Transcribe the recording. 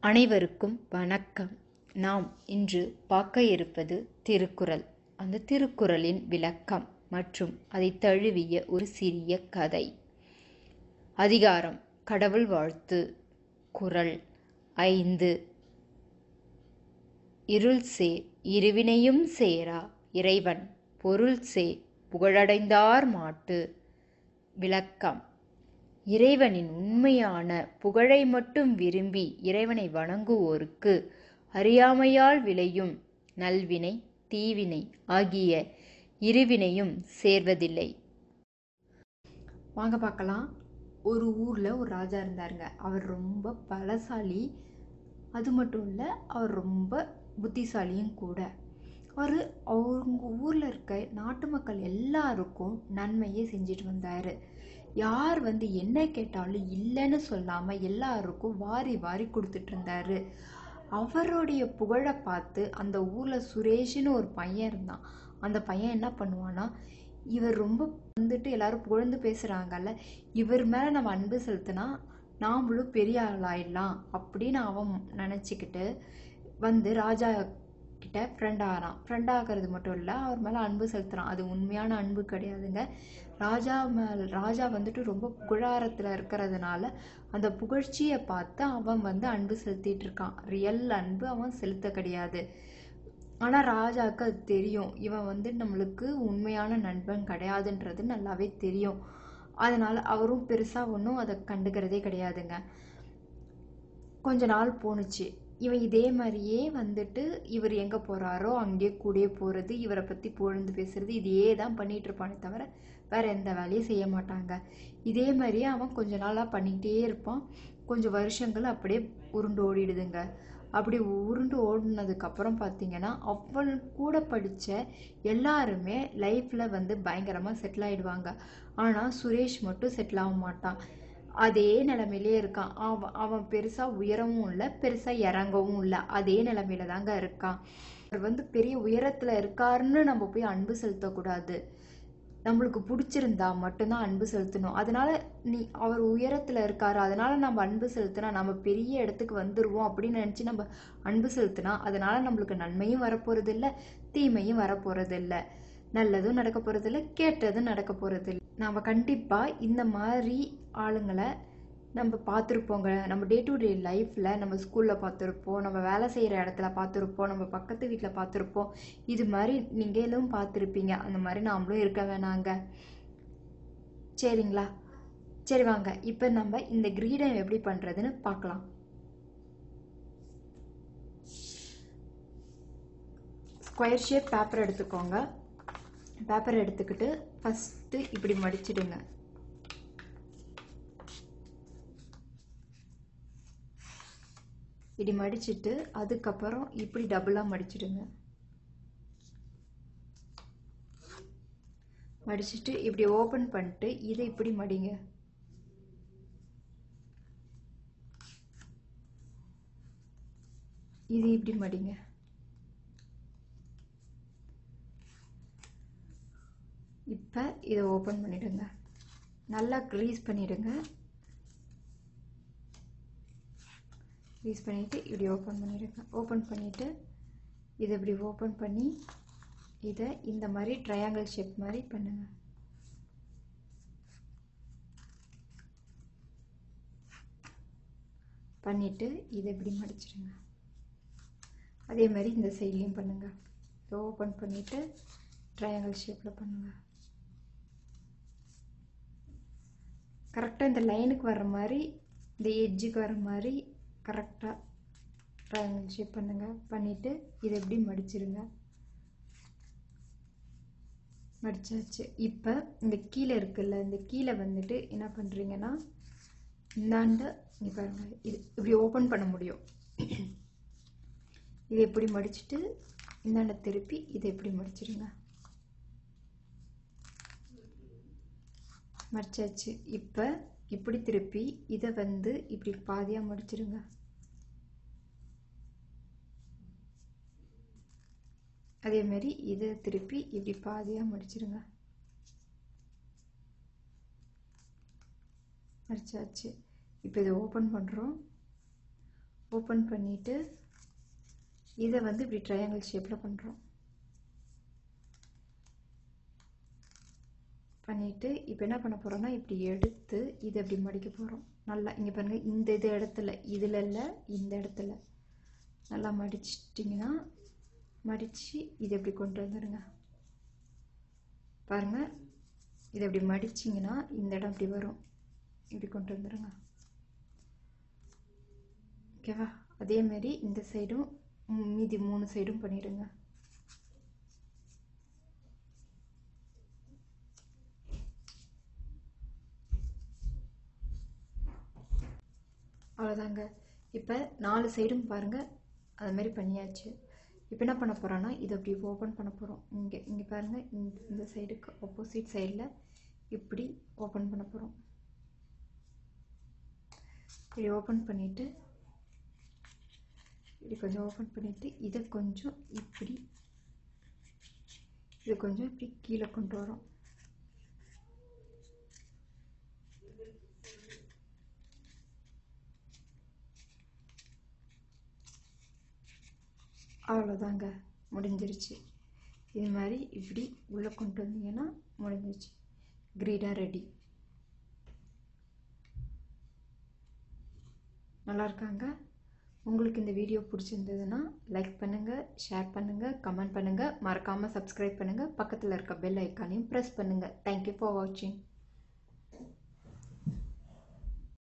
அனைவருக்கும் வணக்கம். நாம் இன்று பார்க்க இருப்பது திருக்குறள். அந்த திருக்குறளின் விளக்கம் மற்றும் அதை தழுவிய ஒரு சிறிய கதை. அதிகாரம் கடவுள் வாழ்த்து குறள் ஐந்து. இருள் சே இருவினையும் சேரா இறைவன் பொருள் சே புகழடைந்தார் மாட்டு. விளக்கம் இறைவனின் உண்மையான புகழை மட்டும் விரும்பி இறைவனை வணங்குவோருக்கு அறியாமையால் விளையும் நல்வினை தீவினை ஆகிய இருவினையும் சேர்வதில்லை. வாங்க பார்க்கலாம். ஒரு ஊரில் ஒரு ராஜா இருந்தாருங்க. அவர் ரொம்ப பலசாலி. அது மட்டும் இல்லை அவர் ரொம்ப புத்திசாலியும் கூட. அவர் அவங்க ஊரில் இருக்க நாட்டு மக்கள் எல்லாருக்கும் நன்மையே செஞ்சுட்டு வந்தார். யார் வந்து என்ன கேட்டாலும் இல்லைன்னு சொல்லாமல் எல்லாருக்கும் வாரி வாரி கொடுத்துட்டு இருந்தாரு அவருடைய புகழை பார்த்து அந்த ஊரில் சுரேஷ்னு ஒரு பையன் இருந்தான். அந்த பையன் என்ன பண்ணுவான்னா இவர் ரொம்ப வந்துட்டு எல்லாரும் புகழ்ந்து பேசுகிறாங்கல்ல இவர் மேலே நம்ம அன்பு செலுத்தினா நாமளும் பெரிய ஆளாயிடலாம் அப்படின்னு அவன் நினச்சிக்கிட்டு வந்து ராஜா கிட்ட ஃப்ரெண்ட் ஆகிறான் ஃப்ரெண்ட் ஆகிறது மட்டும் இல்லை அவர் மேலே அன்பு செலுத்துகிறான் அது உண்மையான அன்பு கிடையாதுங்க. ராஜா மேல் ராஜா வந்துட்டு ரொம்ப புகழாரத்தில் இருக்கிறதுனால அந்த புகழ்ச்சியை பார்த்து அவன் வந்து அன்பு செலுத்திட்டு இருக்கான். ரியல் அன்பு அவன் செலுத்த கிடையாது. ஆனால் ராஜாவுக்கு அது தெரியும். இவன் வந்து நம்மளுக்கு உண்மையான நண்பன் கிடையாதுன்றது நல்லாவே தெரியும். அதனால் அவரும் பெருசாக ஒன்றும் அதை கண்டுக்கிறதே கிடையாதுங்க. கொஞ்ச நாள் போணுச்சு. இவன் இதே மாதிரியே வந்துட்டு இவர் எங்கே போகிறாரோ அங்கேயே கூடயே போகிறது இவரை பற்றி புகழ்ந்து பேசுறது இதையே தான் பண்ணிகிட்டு இருப்பானே தவிர வேற எந்த வேலையும் செய்ய மாட்டாங்க. இதே மாதிரியே அவன் கொஞ்ச நாளாக பண்ணிக்கிட்டே இருப்பான். கொஞ்சம் வருஷங்கள் அப்படியே உருண்டு ஓடிடுதுங்க. அப்படி உருண்டு ஓடினதுக்கப்புறம் பார்த்தீங்கன்னா அவன் கூட படித்த எல்லாருமே லைஃப்பில் வந்து பயங்கரமாக செட்டில் ஆகிடுவாங்க ஆனால் சுரேஷ் மட்டும் செட்டில் ஆக மாட்டான். அதே நிலமையிலே இருக்கான். அவன் அவன் பெருசாக உயரவும் இல்லை பெருசாக இறங்கவும் இல்லை. அதே நிலமையில தாங்க இருக்கான். அவர் வந்து பெரிய உயரத்தில் இருக்காருன்னு நம்ம போய் அன்பு செலுத்தக்கூடாது. நம்மளுக்கு பிடிச்சிருந்தா மட்டும்தான் அன்பு செலுத்தணும். அதனால நீ அவர் உயரத்தில் இருக்காரு. அதனால நம்ம அன்பு செலுத்தினா நம்ம பெரிய இடத்துக்கு வந்துடுவோம் அப்படின்னு நினச்சி நம்ம அன்பு செலுத்தினா அதனால நம்மளுக்கு நன்மையும் வரப்போறது இல்லை தீமையும் வரப்போறது இல்லை நல்லதும் நடக்க போகிறதில்ல கேட்டதும் நடக்க போகிறதில்ல நாம் கண்டிப்பாக இந்த மாதிரி ஆளுங்களை நம்ம பார்த்துருப்போங்க. நம்ம டே டு டே லைஃப்பில் நம்ம ஸ்கூலில் பார்த்துருப்போம். நம்ம வேலை செய்கிற இடத்துல பார்த்துருப்போம். நம்ம பக்கத்து வீட்டில் பார்த்துருப்போம். இது மாதிரி நீங்களும் பார்த்துருப்பீங்க. அந்த மாதிரி நாமளும் இருக்க வேணாங்க. சரிங்களா? சரி வாங்க. இப்போ நம்ம இந்த கிரீடம் எப்படி பண்ணுறதுன்னு பார்க்கலாம். ஸ்கொயர் ஷேப் பேப்பர் எடுத்துக்கோங்க. பேப்பர் எடுத்துக்கிட்டு ஃபஸ்ட்டு இப்படி மடிச்சிடுங்க. இப்படி மடிச்சிட்டு அதுக்கப்புறம் இப்படி டபுளாக மடிச்சிடுங்க. மடிச்சிட்டு இப்படி ஓப்பன் பண்ணிட்டு இதை இப்படி மடிங்க. இது இப்படி மடிங்க. இப்போ இதை ஓப்பன் பண்ணிவிடுங்க நல்லா க்ரீஸ் பண்ணிவிடுங்க க்ரீஸ் பண்ணிவிட்டு இப்படி ஓப்பன் பண்ணிவிடுங்க ஓப்பன் பண்ணிவிட்டு இதை இப்படி ஓப்பன் பண்ணி இதை இந்த மாதிரி ட்ரையாங்கிள் ஷேப் மாதிரி பண்ணுங்கள் பண்ணிவிட்டு இதை இப்படி மடிச்சிடுங்க. அதே மாதிரி இந்த சைட்லேயும் பண்ணுங்கள் இதை ஓப்பன் பண்ணிவிட்டு ட்ரையாங்கிள் ஷேப்பில் பண்ணுங்கள் கரெக்டாக இந்த லைனுக்கு வர மாதிரி இந்த எட்ஜுக்கு வர மாதிரி கரெக்டாக ட்ரையாங்கிள் ஷேப் பண்ணுங்கள் பண்ணிவிட்டு இதை எப்படி மடிச்சிருங்க? மடிச்சாச்சு. இப்போ இந்த கீழே இருக்குல்ல இந்த கீழே வந்துட்டு என்ன பண்ணுறீங்கன்னா இந்தாண்ட இங்கே பாருங்கள் இது இப்படி ஓப்பன் பண்ண முடியும். இதை எப்படி மடிச்சுட்டு இந்தாண்ட திருப்பி இதை எப்படி மடிச்சிருங்க? மடிச்சாச்சு இப்போ இப்படி திருப்பி இதை வந்து இப்படி பாதியாக முடிச்சிருங்க. அதேமாரி இதை திருப்பி இப்படி பாதியாக முடிச்சிருங்க. மடிச்சாச்சு இப்போ இதை ஓப்பன் பண்ணுறோம் ஓப்பன் பண்ணிவிட்டு இதை வந்து இப்படி ட்ரையாங்கிள் ஷேப்பில் பண்ணுறோம் பண்ணிவிட்டு இப்போ என்ன பண்ண போகிறோம்னா இப்படி எடுத்து இதை இப்படி மடிக்க போகிறோம் நல்லா இங்கே பாருங்கள் இந்த இது இடத்துல இதில் இல்லை இந்த இடத்துல. நல்லா மடிச்சிட்டிங்கன்னா மடித்து இதை இப்படி கொண்டு வந்துடுங்க பாருங்கள் இதை இப்படி மடிச்சிங்கன்னா இந்த இடம் இப்படி வரும். இப்படி கொண்டு வந்துடுங்க ஓகேவா? அதேமாரி இந்த சைடும் மீதி மூணு சைடும் பண்ணிடுங்க. அவ்வளோதாங்க இப்போ நாலு சைடும் பாருங்கள் அது மாதிரி பண்ணியாச்சு. இப்போ என்ன பண்ண போகிறோன்னா இதை அப்படி ஓப்பன் பண்ண போகிறோம் இங்கே இங்கே பாருங்கள் இந்த இந்த சைடுக்கு ஆப்போசிட் சைடில் இப்படி ஓப்பன் பண்ண போகிறோம் இப்படி ஓப்பன் பண்ணிவிட்டு இப்படி கொஞ்சம் ஓப்பன் பண்ணிவிட்டு இதை கொஞ்சம் இப்படி இது கொஞ்சம் இப்படி கீழே கொண்டு வரோம். அவ்வளோதாங்க முடிஞ்சிருச்சு. இது மாதிரி இப்படி உள்ளே கொண்டு வந்தீங்கன்னா முடிஞ்சிருச்சு. கிரீடாக ரெடி. நல்லா இருக்காங்க? உங்களுக்கு இந்த வீடியோ பிடிச்சிருந்ததுன்னா லைக் பண்ணுங்கள் ஷேர் பண்ணுங்கள் கமெண்ட் பண்ணுங்கள் மறக்காமல் சப்ஸ்கிரைப் பண்ணுங்கள் பக்கத்தில் இருக்க பெல் ஐக்கானையும் ப்ரெஸ் பண்ணுங்கள் தேங்க்யூ ஃபார் வாட்சிங்